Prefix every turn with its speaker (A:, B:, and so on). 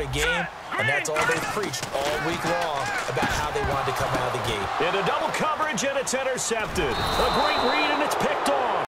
A: start a game, and that's all they preached all week long about how they wanted to come out of the gate.
B: a double coverage, and it's intercepted. A great